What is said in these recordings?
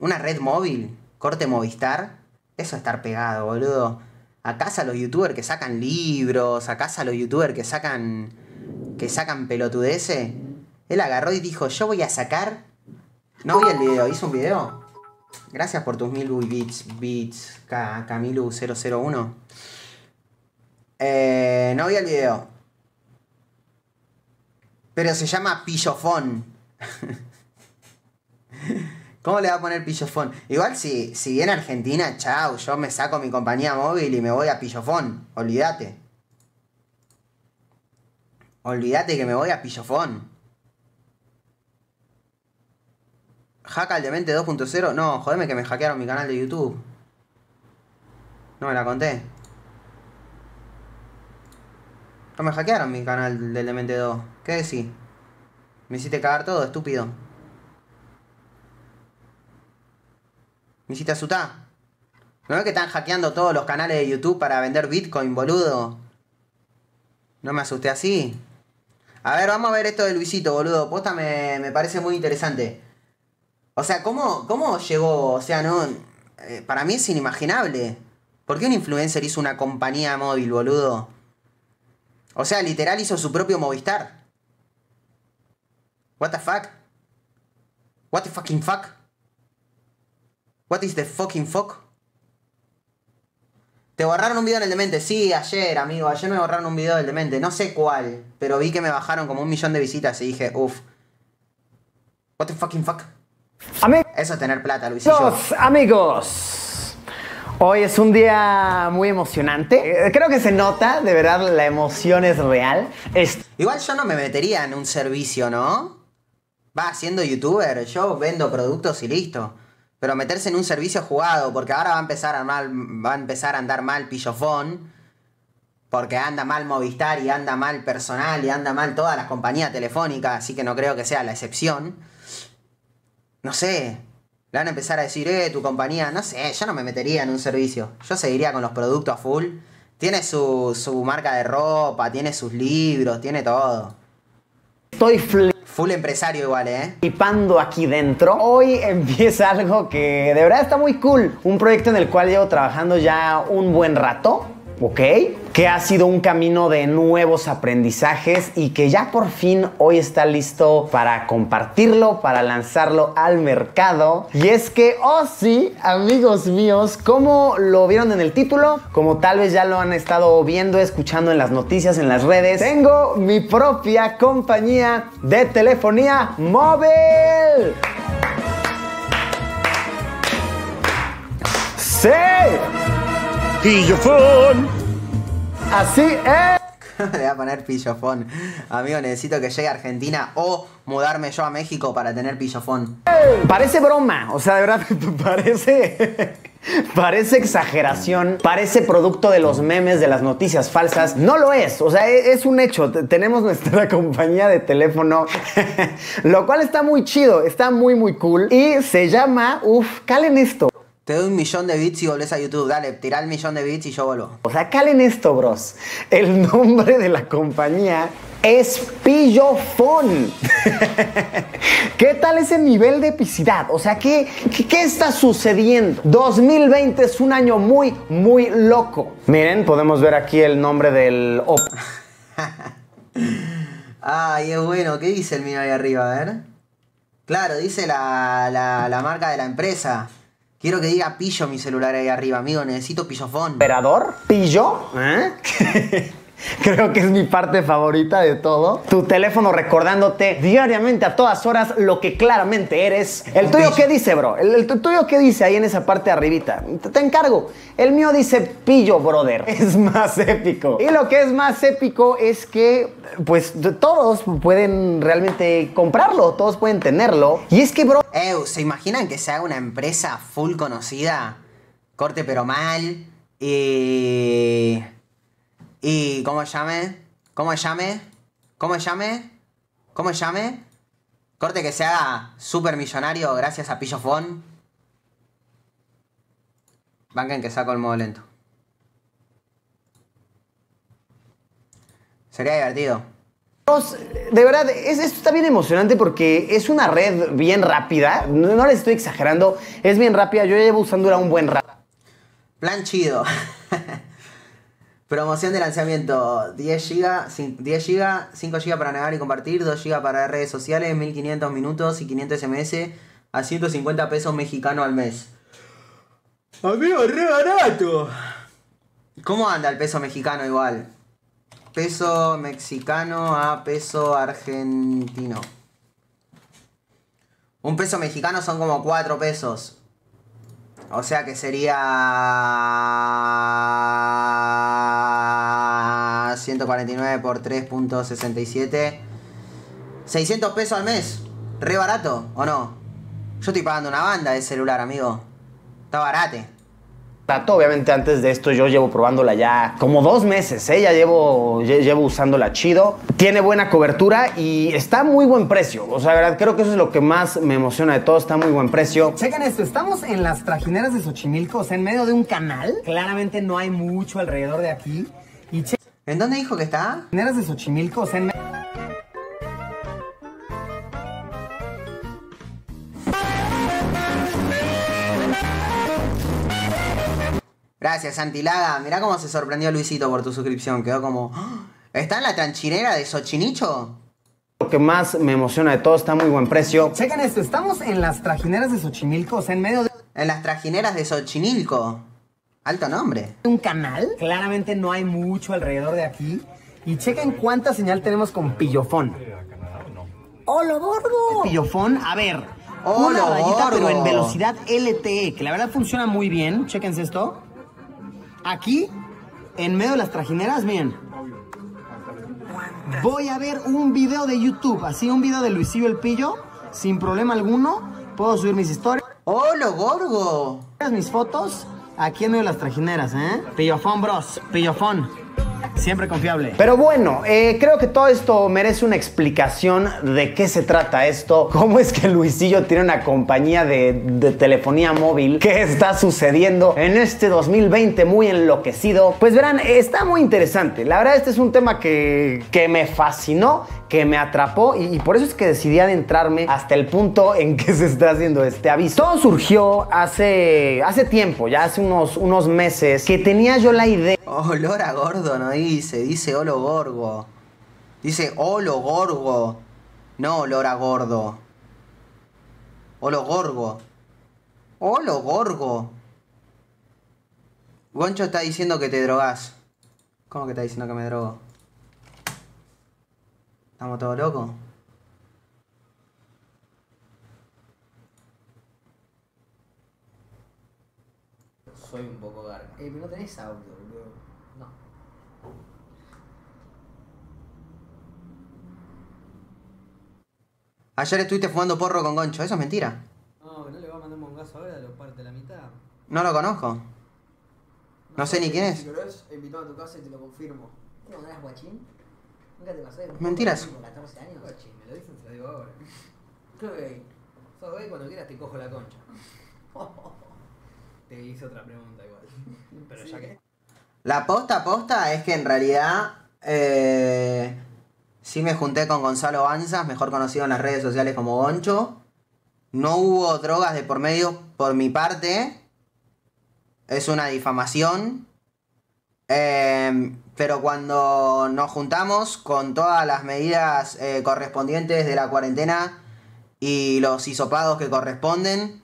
una red móvil, corte Movistar, eso es estar pegado, boludo. A los youtubers que sacan libros, a los youtubers que sacan que sacan pelotudeces. Él agarró y dijo, yo voy a sacar... No vi el video, hizo un video. Gracias por tus mil bits, bits, Camilu001. Eh, no vi el video. Pero se llama Pillofón. ¿Cómo le va a poner Pillofón? Igual si, si viene Argentina, chao, yo me saco mi compañía móvil y me voy a Pillofón. Olvídate. Olvídate que me voy a Pillofón. Hack al demente 2.0. No, jodeme que me hackearon mi canal de YouTube. No me la conté. No me hackearon mi canal del demente 2. ¿Qué decís? Me hiciste cagar todo, estúpido. Me hiciste asustar. ¿No ves que están hackeando todos los canales de YouTube para vender Bitcoin, boludo? No me asusté así. A ver, vamos a ver esto de Luisito, boludo. Posta me, me parece muy interesante. O sea, ¿cómo, cómo llegó? O sea, no. Eh, para mí es inimaginable. ¿Por qué un influencer hizo una compañía móvil, boludo? O sea, literal hizo su propio Movistar. What the fuck? What the fucking fuck? What is the fucking fuck? Te borraron un video en el demente. Sí, ayer, amigo. Ayer me borraron un video del demente. No sé cuál. Pero vi que me bajaron como un millón de visitas y dije, uff. What the fucking fuck. Eso es tener plata, Luisillo. amigos. Hoy es un día muy emocionante. Eh, creo que se nota, de verdad, la emoción es real. Igual yo no me metería en un servicio, ¿no? Va, siendo youtuber, yo vendo productos y listo. Pero meterse en un servicio jugado, porque ahora va a empezar a, mal, va a, empezar a andar mal Pillofón, porque anda mal Movistar y anda mal personal y anda mal todas las compañías telefónicas, así que no creo que sea la excepción. No sé, le van a empezar a decir, eh, tu compañía, no sé, yo no me metería en un servicio. Yo seguiría con los productos a full. Tiene su, su marca de ropa, tiene sus libros, tiene todo. Estoy Full empresario igual, ¿eh? Flipando aquí dentro. Hoy empieza algo que de verdad está muy cool. Un proyecto en el cual llevo trabajando ya un buen rato. ¿Ok? Que ha sido un camino de nuevos aprendizajes y que ya por fin hoy está listo para compartirlo, para lanzarlo al mercado. Y es que, oh sí, amigos míos, como lo vieron en el título, como tal vez ya lo han estado viendo, escuchando en las noticias, en las redes, tengo mi propia compañía de telefonía móvil. ¡Sí! Pillofón. Así es. Le voy a poner pillofón. Amigo, necesito que llegue a Argentina o mudarme yo a México para tener pillofón. Parece broma, o sea, de verdad, parece. Parece exageración, parece producto de los memes, de las noticias falsas. No lo es, o sea, e-, es un hecho. Tenemos nuestra compañía de teléfono, lo cual está muy chido, está muy, muy cool. Y se llama, uff, calen esto. Te doy un millón de bits y volvés a YouTube. Dale, tira el millón de bits y yo vuelvo. O sea, calen esto, bros. El nombre de la compañía es Pillofón. ¿Qué tal ese nivel de epicidad? O sea, ¿qué, ¿qué, está sucediendo? 2020 es un año muy, muy loco. Miren, podemos ver aquí el nombre del... Ay, es bueno. ¿Qué dice el mío ahí arriba? A ver. Claro, dice la, la, la marca de la empresa. Quiero que diga pillo mi celular ahí arriba, amigo. Necesito pillofón. ¿Operador? ¿Pillo? ¿Eh? Creo que es mi parte favorita de todo. Tu teléfono recordándote diariamente a todas horas lo que claramente eres. ¿El tuyo qué dice, bro? ¿El, tuyo qué dice ahí en esa parte arribita? Te, te, encargo. El mío dice pillo, brother. Es más épico. Y lo que es más épico es que, pues, todos pueden realmente comprarlo. Todos pueden tenerlo. Y es que, bro... Ew, ¿se imaginan que sea una empresa full conocida? Corte pero mal. Y... Y ¿cómo llame? ¿Cómo llame? ¿Cómo llame? ¿Cómo llame? Corte que se haga súper millonario gracias a Pillofón. Banquen que saco el modo lento. Sería divertido. De verdad, es- esto está bien emocionante porque es una red bien rápida. No, no les estoy exagerando. Es bien rápida. Yo ya llevo usándola un buen rato. Plan chido. Promoción de lanzamiento. 10 GB, 10 GB, 5 GB para navegar y compartir, 2 GB para redes sociales, 1500 minutos y 500 SMS a 150 pesos mexicanos al mes. Amigo, re barato. ¿Cómo anda el peso mexicano igual? Peso mexicano a peso argentino. Un peso mexicano son como 4 pesos. O sea que sería 149 por 3.67. 600 pesos al mes. Re barato, ¿o no? Yo estoy pagando una banda de celular, amigo. Está barate. Obviamente antes de esto yo llevo probándola ya como dos meses, ¿eh? Ya llevo, lle- llevo usándola chido. Tiene buena cobertura y está muy buen precio. O sea, verdad, creo que eso es lo que más me emociona de todo. Está muy buen precio. Chequen esto, estamos en las trajineras de Xochimilco, en medio de un canal. Claramente no hay mucho alrededor de aquí. Y ¿En dónde dijo que está? trajineras de Xochimilco, o sea, en Gracias, Santilaga. Mirá cómo se sorprendió Luisito por tu suscripción. Quedó como... ¡Ah! ¿Está en la tranchirera de Xochinicho? Lo que más me emociona de todo está a muy buen precio. chequen esto, estamos en las trajineras de Xochimilco, o sea, en medio de En las trajineras de Xochimilco. Alto nombre. un canal. Claramente no hay mucho alrededor de aquí. Y chequen cuánta señal tenemos con pillofón. ¡Hola, gordo! Pillofón, a ver. ¡Hola, una rayita, gordo! pero en velocidad LTE, que la verdad funciona muy bien. Chéquense esto. Aquí, en medio de las trajineras, miren. Voy a ver un video de YouTube, así un video de Luisillo el Pillo, sin problema alguno. Puedo subir mis historias, ¡Hola, Gorgo! mis fotos, aquí en medio de las trajineras, ¿eh? Pillofón, bros, pillofón. Siempre confiable. Pero bueno, eh, creo que todo esto merece una explicación de qué se trata esto, cómo es que Luisillo tiene una compañía de, de telefonía móvil, qué está sucediendo en este 2020 muy enloquecido. Pues verán, está muy interesante. La verdad este es un tema que, que me fascinó, que me atrapó y, por eso es que decidí adentrarme hasta el punto en que se está haciendo este aviso. Todo surgió hace, hace tiempo, ya hace unos, unos meses, que tenía yo la idea Olor a gordo no dice, dice olo gorgo. Dice olo gorgo. No olor a gordo. Olo gorgo. Olo gorgo. Goncho está diciendo que te drogas. ¿Cómo que está diciendo que me drogo? ¿Estamos todos locos? Soy un poco garga. Eh, pero no tenés audio, boludo. No. Ayer estuviste fumando porro con Goncho, eso es mentira. No, que no le va a mandar un mongazo ahora, lo parte la mitad. No lo conozco. No sé ni quién es. Si querés, invitado a tu casa y te lo confirmo. ¿Te mandás guachín? ¿Nunca te pasó? Mentiras. Con 14 años. Guachi, me lo dicen, te lo digo ahora. Creo que sos gay cuando quieras te cojo la concha. Te hice otra pregunta igual. Pero ya que. La posta posta es que en realidad eh, sí me junté con Gonzalo Banzas, mejor conocido en las redes sociales como Goncho. No hubo drogas de por medio por mi parte. Es una difamación. Eh, pero cuando nos juntamos con todas las medidas eh, correspondientes de la cuarentena y los hisopados que corresponden,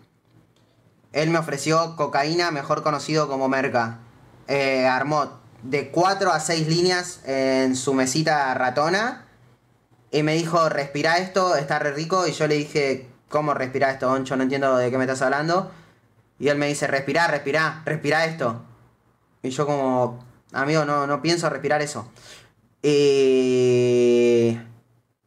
él me ofreció cocaína, mejor conocido como merca. Eh, armó de 4 a 6 líneas en su mesita ratona. Y me dijo, respira esto, está re rico. Y yo le dije, ¿cómo respira esto, Oncho? No entiendo de qué me estás hablando. Y él me dice, respira, respira, respira esto. Y yo como, amigo, no, no pienso respirar eso. Y...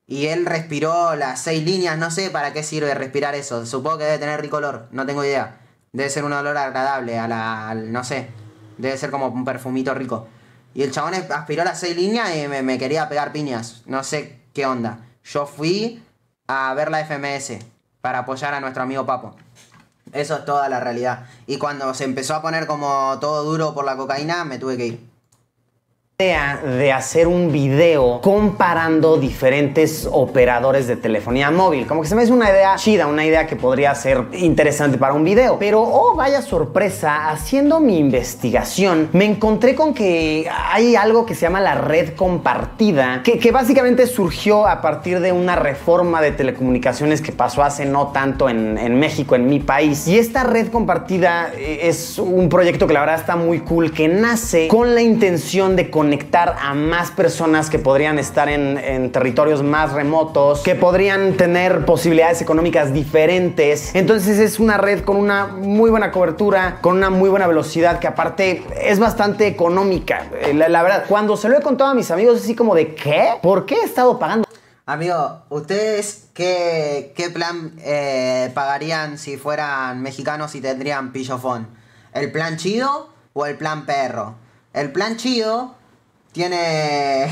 Y él respiró las seis líneas, no sé para qué sirve respirar eso. Supongo que debe tener rico olor, no tengo idea. Debe ser un olor agradable a la. no sé. Debe ser como un perfumito rico. Y el chabón aspiró las seis líneas y me, me quería pegar piñas. No sé qué onda. Yo fui a ver la FMS para apoyar a nuestro amigo Papo. Eso es toda la realidad. Y cuando se empezó a poner como todo duro por la cocaína, me tuve que ir. Idea de hacer un video comparando diferentes operadores de telefonía móvil. Como que se me hace una idea chida, una idea que podría ser interesante para un video. Pero, oh, vaya sorpresa, haciendo mi investigación, me encontré con que hay algo que se llama la red compartida, que, básicamente surgió a partir de una reforma de telecomunicaciones que pasó hace no tanto en, en México, en mi país. Y esta red compartida eh, es un proyecto que la verdad está muy cool, que nace con la intención de conectar a más personas que podrían estar en, territorios más remotos, que podrían tener posibilidades económicas diferentes. Entonces es una red con una muy buena cobertura, con una muy buena velocidad, que aparte es bastante económica. Eh, La, verdad, cuando se lo he contado a mis amigos, así como de ¿qué? ¿Por qué he estado pagando? Amigo, ¿ustedes qué, qué plan eh, pagarían si fueran mexicanos y tendrían pillofón? ¿El plan chido o el plan perro? El plan chido tiene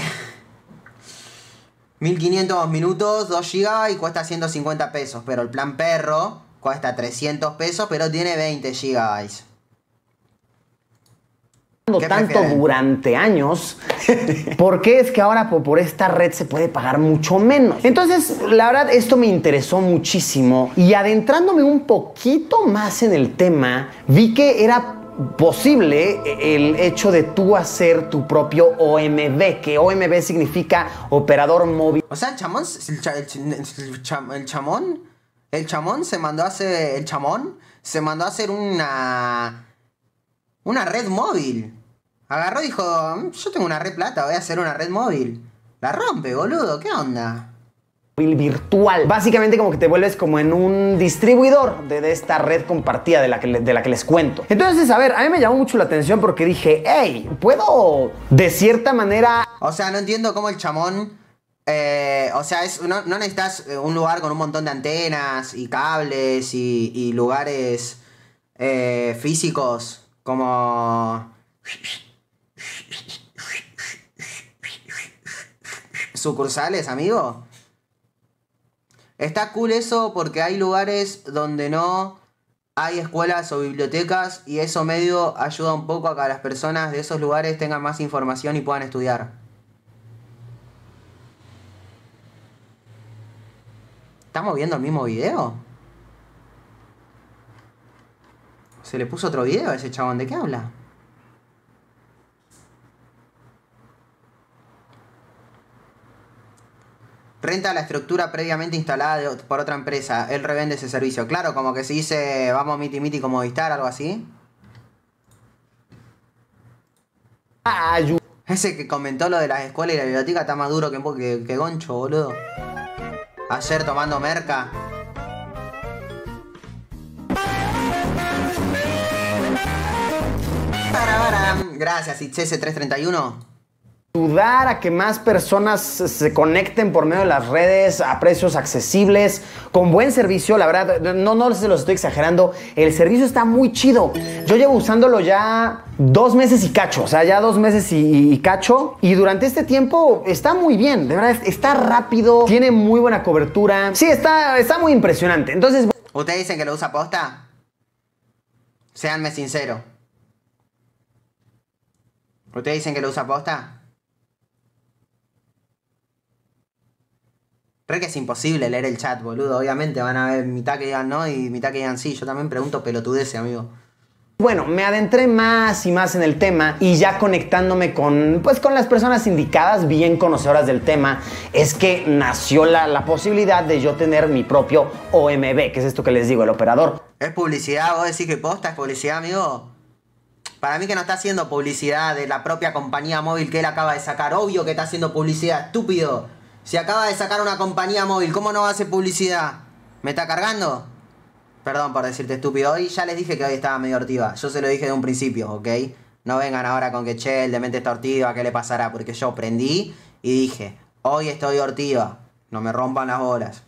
1500 minutos, 2 GB y cuesta 150 pesos. Pero el plan perro cuesta 300 pesos, pero tiene 20 GB. ¿Qué tanto prefieren? durante años, ¿por qué es que ahora por, por esta red se puede pagar mucho menos? Entonces, la verdad, esto me interesó muchísimo y adentrándome un poquito más en el tema, vi que era posible el hecho de tú hacer tu propio OMB, que OMB significa operador móvil. O sea, el chamón, el, cha- el ch- el cha- el chamón, el chamón se mandó a hacer, el chamón se mandó a hacer una, una red móvil. Agarró y dijo, "Mm, yo tengo una red plata, voy a hacer una red móvil. La rompe, boludo, ¿qué onda? Virtual. Básicamente como que te vuelves como en un distribuidor de, esta red compartida de la, que, de la que les cuento. Entonces, a ver, a mí me llamó mucho la atención porque dije, hey, puedo de cierta manera O sea, no entiendo cómo el chamón... eh, o sea, es, no, no necesitas eh, un lugar con un montón de antenas y cables y, y lugares eh, físicos como... Sucursales, amigo. Está cool eso porque hay lugares donde no hay escuelas o bibliotecas y eso medio ayuda un poco a que las personas de esos lugares tengan más información y puedan estudiar. ¿Estamos viendo el mismo video? ¿Se le puso otro video a ese chabón? ¿De qué habla? Renta la estructura previamente instalada de por otra empresa. Él revende ese servicio. Claro, como que se dice vamos miti miti como Movistar, algo así. Ese que comentó lo de las escuelas y la biblioteca está más duro que, que, que Goncho, boludo. Ayer tomando merca. Gracias, ITS331. Ayudar a que más personas se conecten por medio de las redes a precios accesibles, con buen servicio, la verdad, no, no se los estoy exagerando, el servicio está muy chido. Yo llevo usándolo ya dos meses y cacho, o sea, ya dos meses y, y cacho, y durante este tiempo está muy bien, de verdad, está rápido, tiene muy buena cobertura, sí, está, está muy impresionante. Entonces, ¿Ustedes dicen que lo usa posta? Seanme sincero. ¿Ustedes dicen que lo usa posta? Re que es imposible leer el chat, boludo. Obviamente van a ver mitad que digan no y mitad que digan sí. Yo también pregunto pelotudeces, amigo. Bueno, me adentré más y más en el tema y ya conectándome con, pues, con las personas indicadas, bien conocedoras del tema, es que nació la, la posibilidad de yo tener mi propio OMB, que es esto que les digo, el operador. ¿Es publicidad? ¿Vos decís que posta es publicidad, amigo? Para mí que no está haciendo publicidad de la propia compañía móvil que él acaba de sacar. Obvio que está haciendo publicidad, estúpido. Si acaba de sacar una compañía móvil, ¿cómo no hacer publicidad? ¿Me está cargando? Perdón por decirte estúpido. Hoy ya les dije que hoy estaba medio ortiva. Yo se lo dije de un principio, ¿ok? No vengan ahora con que che, el demente está ortiva, ¿qué le pasará? Porque yo prendí y dije, hoy estoy ortiva. No me rompan las bolas.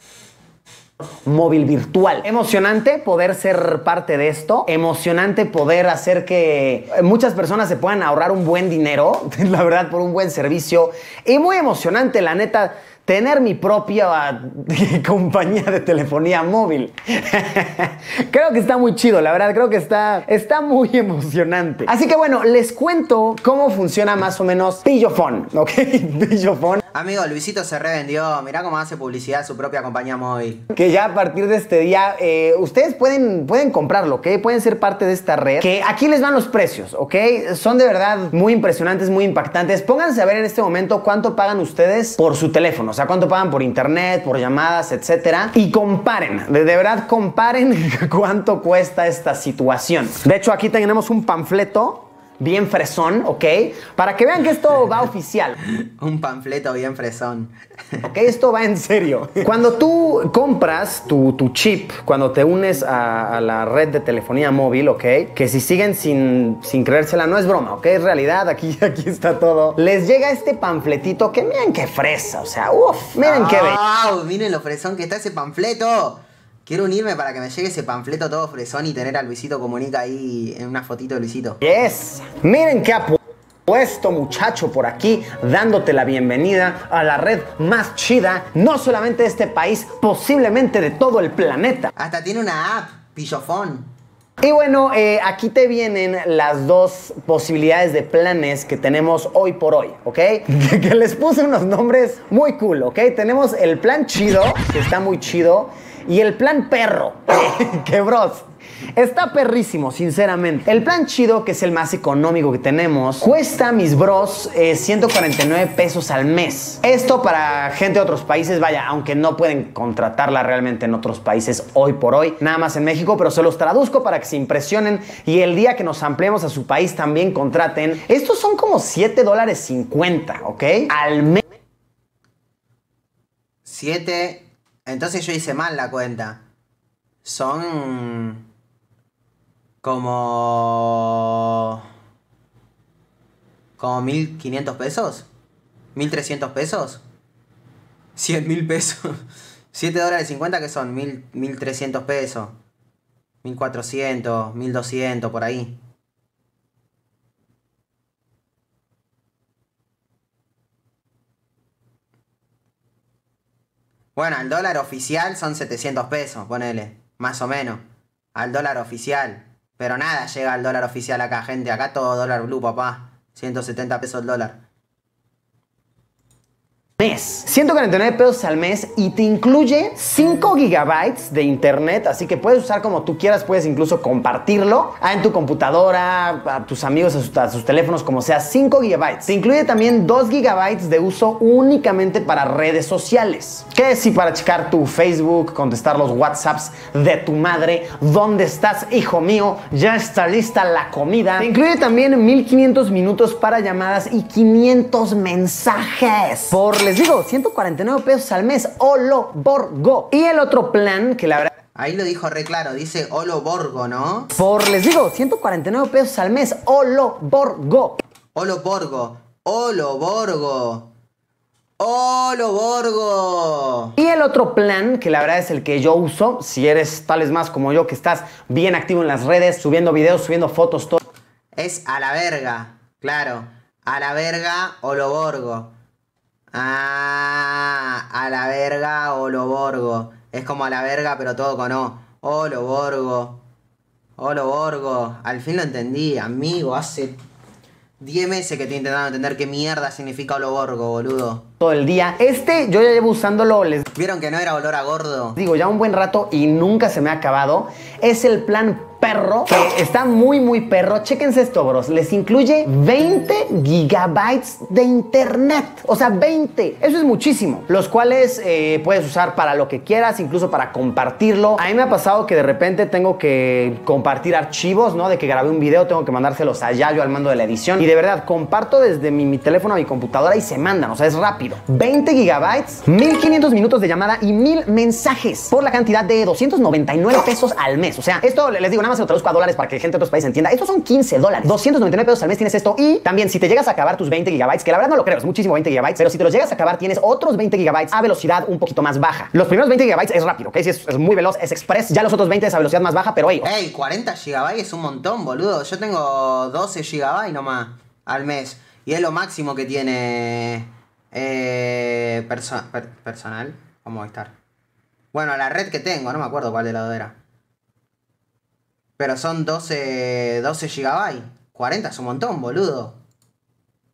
móvil virtual. Emocionante poder ser parte de esto, emocionante poder hacer que muchas personas se puedan ahorrar un buen dinero, la verdad, por un buen servicio, y muy emocionante, la neta, tener mi propia compañía de telefonía móvil. creo que está muy chido, la verdad, creo que está, está muy emocionante. Así que bueno, les cuento cómo funciona más o menos Pillofón, ¿ok? Pillofón. Amigo, Luisito se revendió. Mirá cómo hace publicidad su propia compañía móvil. Que ya a partir de este día, eh, ustedes pueden, pueden comprarlo, ¿ok? Pueden ser parte de esta red. Que aquí les van los precios, ¿ok? Son de verdad muy impresionantes, muy impactantes. Pónganse a ver en este momento cuánto pagan ustedes por su teléfono. O sea, cuánto pagan por internet, por llamadas, etcétera. Y comparen, de, de verdad comparen cuánto cuesta esta situación. De hecho, aquí tenemos un panfleto bien fresón, ¿ok? Para que vean que esto va oficial. Un panfleto bien fresón. Ok, esto va en serio. Cuando tú compras tu, tu chip, cuando te unes a, a la red de telefonía móvil, ok, que si siguen sin, sin creérsela, no es broma, ok, es realidad, aquí, aquí está todo. Les llega este panfletito que miren qué fresa, o sea, uff, miren qué bello. ¡Wow! Miren lo fresón que está ese panfleto. Quiero unirme para que me llegue ese panfleto todo fresón y tener a Luisito Comunica ahí en una fotito de Luisito. Yes. Miren qué ha pu- puesto muchacho por aquí dándote la bienvenida a la red más chida, no solamente de este país, posiblemente de todo el planeta. Hasta tiene una app, Pillofón. Y bueno, eh, aquí te vienen las dos posibilidades de planes que tenemos hoy por hoy, ¿ok? que les puse unos nombres muy cool, ¿ok? Tenemos el plan chido, que está muy chido, y el plan perro, que bros. Está perrísimo, sinceramente. El plan chido, que es el más económico que tenemos, cuesta, mis bros, eh, 149 pesos al mes. Esto para gente de otros países, vaya, aunque no pueden contratarla realmente en otros países hoy por hoy, nada más en México, pero se los traduzco para que se impresionen y el día que nos ampliemos a su país también contraten. Estos son como 7 dólares 50, ¿ok? Al mes. 7. Entonces yo hice mal la cuenta. Son. Como. Como 1500 pesos. 1300 pesos. 100 mil pesos. 7 dólares 50 que son 1000, 1300 pesos. 1400, 1200 por ahí. Bueno, al dólar oficial son 700 pesos, ponele, más o menos. Al dólar oficial. Pero nada llega al dólar oficial acá, gente. Acá todo dólar blue, papá. 170 pesos el dólar. Mes. 149 pesos al mes y te incluye 5 gigabytes de internet, así que puedes usar como tú quieras, puedes incluso compartirlo ah, en tu computadora, a tus amigos, a sus, a sus teléfonos, como sea, 5 gigabytes. Te incluye también 2 gigabytes de uso únicamente para redes sociales. Que si para checar tu Facebook, contestar los WhatsApps de tu madre, ¿dónde estás, hijo mío? Ya está lista la comida. Te incluye también 1500 minutos para llamadas y 500 mensajes. Por, les digo, 149 pesos al mes. Olo Borgo. Y el otro plan, que la verdad. Ahí lo dijo re claro, dice Olo Borgo, ¿no? Por, les digo, 149 pesos al mes. Olo Borgo. Olo Borgo. Olo Borgo. Olo Borgo. Y el otro plan, que la verdad es el que yo uso, si eres tal vez más como yo, que estás bien activo en las redes, subiendo videos, subiendo fotos, todo. Es a la verga, claro. A la verga Olo Borgo. Ah, a la verga Olo Borgo. Es como a la verga, pero todo con O. Olo Borgo. Olo Borgo. Al fin lo entendí, amigo. Hace 10 meses que estoy intentando entender qué mierda significa Olo Borgo, boludo. todo el día. Este yo ya llevo usándolo, les ¿Vieron que no era olor a gordo? digo, ya un buen rato y nunca se me ha acabado. Es el plan perro, que está muy, muy perro. Chéquense esto, bros. Les incluye 20 gigabytes de internet. O sea, 20. Eso es muchísimo. Los cuales eh, puedes usar para lo que quieras, incluso para compartirlo. A mí me ha pasado que de repente tengo que compartir archivos, ¿no? De que grabé un video, tengo que mandárselos allá yo al mando de la edición. Y de verdad, comparto desde mi, mi teléfono a mi computadora y se mandan. O sea, es rápido. 20 gigabytes, 1500 minutos de llamada y 1000 mensajes por la cantidad de 299 pesos al mes. O sea, esto les digo, nada más se lo traduzco a dólares para que gente de otros países entienda. Estos son 15 dólares. 299 pesos al mes tienes esto. Y también, si te llegas a acabar tus 20 gigabytes, que la verdad no lo creo, es muchísimo 20 gigabytes, pero si te los llegas a acabar, tienes otros 20 gigabytes a velocidad un poquito más baja. Los primeros 20 gigabytes es rápido, ¿ok? Si es, es muy veloz, es express. Ya los otros 20 es a velocidad más baja, pero hey, Ey, 40 GB es un montón, boludo. Yo tengo 12 GB nomás al mes. Y es lo máximo que tiene Eh, perso- per- personal. ¿Cómo estar? Bueno, la red que tengo, no me acuerdo cuál de lado era. Pero son 12, 12 gigabytes. 40 es un montón, boludo.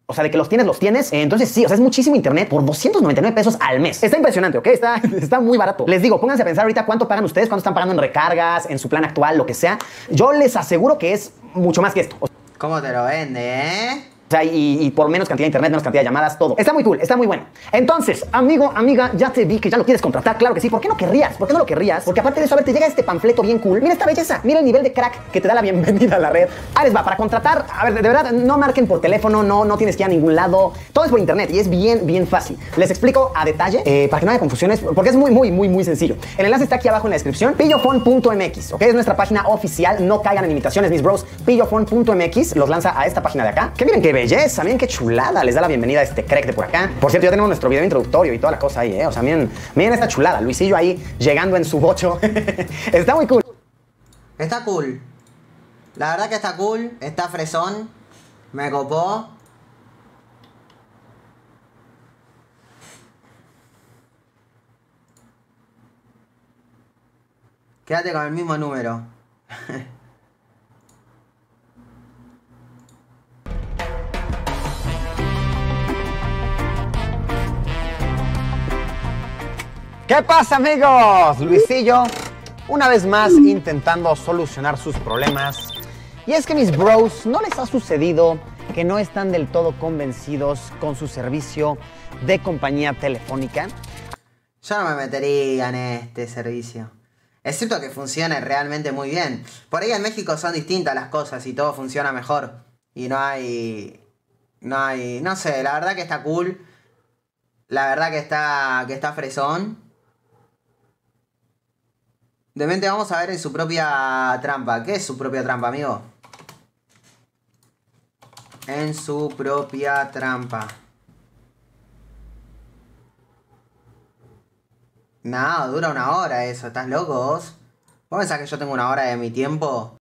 O sea, de que los tienes, los tienes. Eh, Entonces sí, o sea, es muchísimo internet por 299 pesos al mes. Está impresionante, ¿ok? Está, está muy barato. Les digo, pónganse a pensar ahorita cuánto pagan ustedes, cuánto están pagando en recargas, en su plan actual, lo que sea. Yo les aseguro que es mucho más que esto. ¿Cómo te lo vende, eh? Y, por menos cantidad de internet, menos cantidad de llamadas, todo. Está muy cool, está muy bueno. Entonces, amigo, amiga, ya te vi que ya lo quieres contratar. Claro que sí. ¿Por qué no querrías? ¿Por qué no lo querrías? Porque aparte de eso, a ver, te llega este panfleto bien cool. Mira esta belleza. Mira el nivel de crack que te da la bienvenida a la red. Ahí les va, para contratar, a ver, de verdad, no marquen por teléfono, no, no tienes que ir a ningún lado. Todo es por internet y es bien, bien fácil. Les explico a detalle eh, para que no haya confusiones, porque es muy, muy, muy, muy sencillo. El enlace está aquí abajo en la descripción. Pillofon.mx, ¿ok? Es nuestra página oficial. No caigan en imitaciones, mis bros. Pillofon.mx los lanza a esta página de acá. Que miren qué belleza, miren qué chulada. Les da la bienvenida a este crack de por acá. Por cierto, ya tenemos nuestro video introductorio y toda la cosa ahí, ¿eh? O sea, miren, miren esta chulada. Luisillo ahí llegando en su bocho. está muy cool. Está cool. La verdad que está cool. Está fresón. Me copó. Quédate con el mismo número. ¿Qué pasa amigos? Luisillo, una vez más intentando solucionar sus problemas. Y es que mis bros, ¿no les ha sucedido que no están del todo convencidos con su servicio de compañía telefónica? Yo no me metería en este servicio. Excepto que funcione realmente muy bien. Por ahí en México son distintas las cosas y todo funciona mejor. Y no hay. No hay. No sé, la verdad que está cool. La verdad que está. que está fresón. Demente, vamos a ver en su propia trampa. ¿Qué es su propia trampa, amigo? En su propia trampa. No, dura una hora eso, ¿estás loco vos? ¿Vos pensás que yo tengo una hora de mi tiempo?